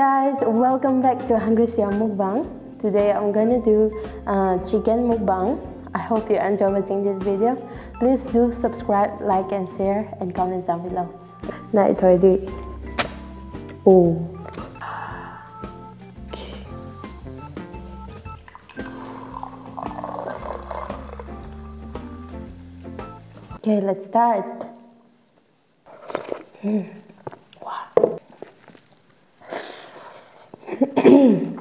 guys, welcome back to Hungry Siam Mukbang. Today I'm gonna do uh, chicken mukbang. I hope you enjoy watching this video. Please do subscribe, like and share and comment down below. Thôi đi. Ồ. Okay, let's start. Mm. Chicken.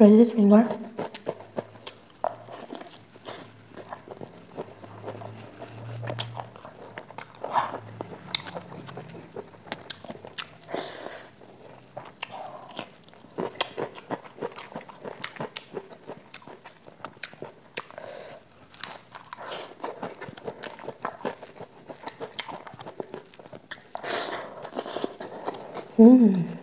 Ready this М -м.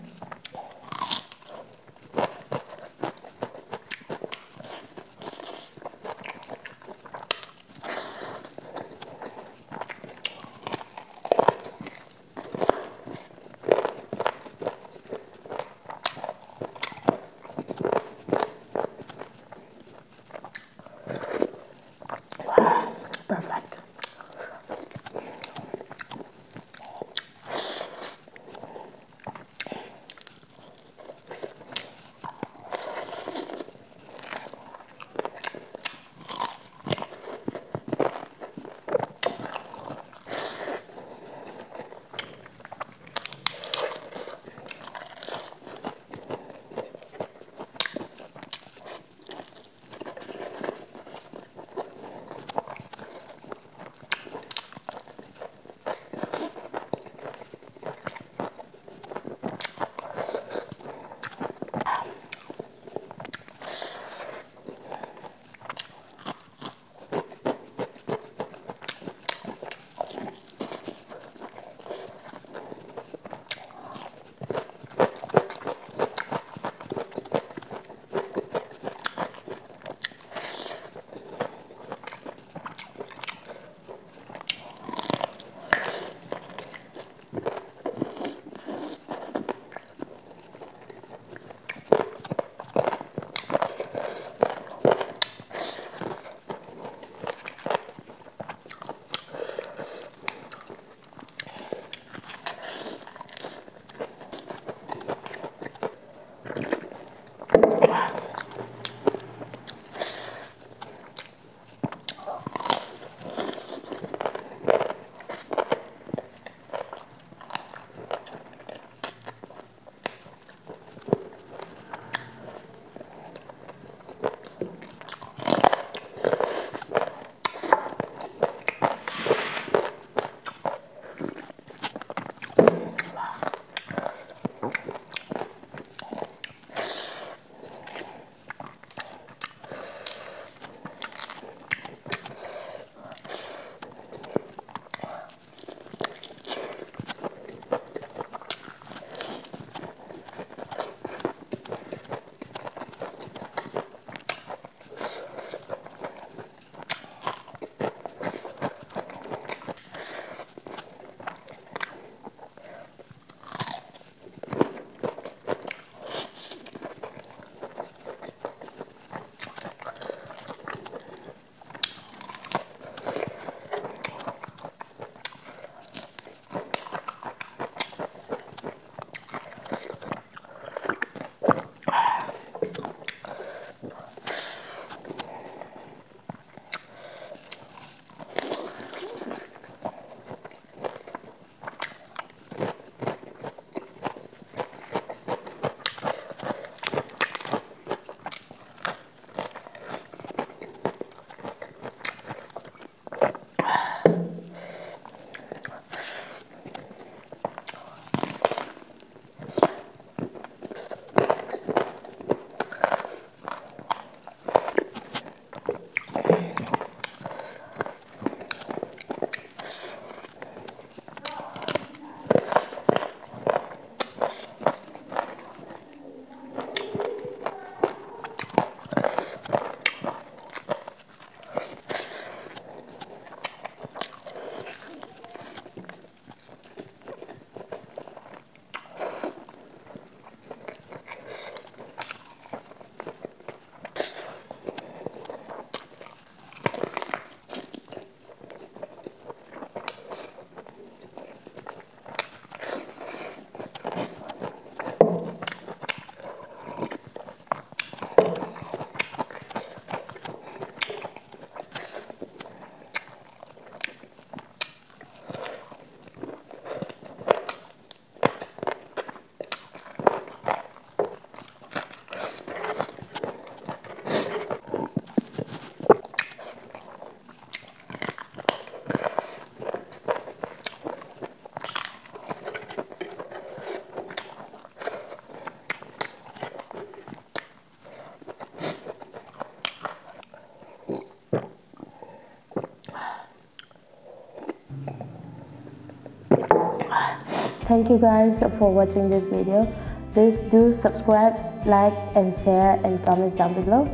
Thank you guys for watching this video. Please do subscribe like and share and comment down below.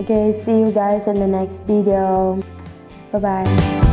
Okay see you guys in the next video. Bye bye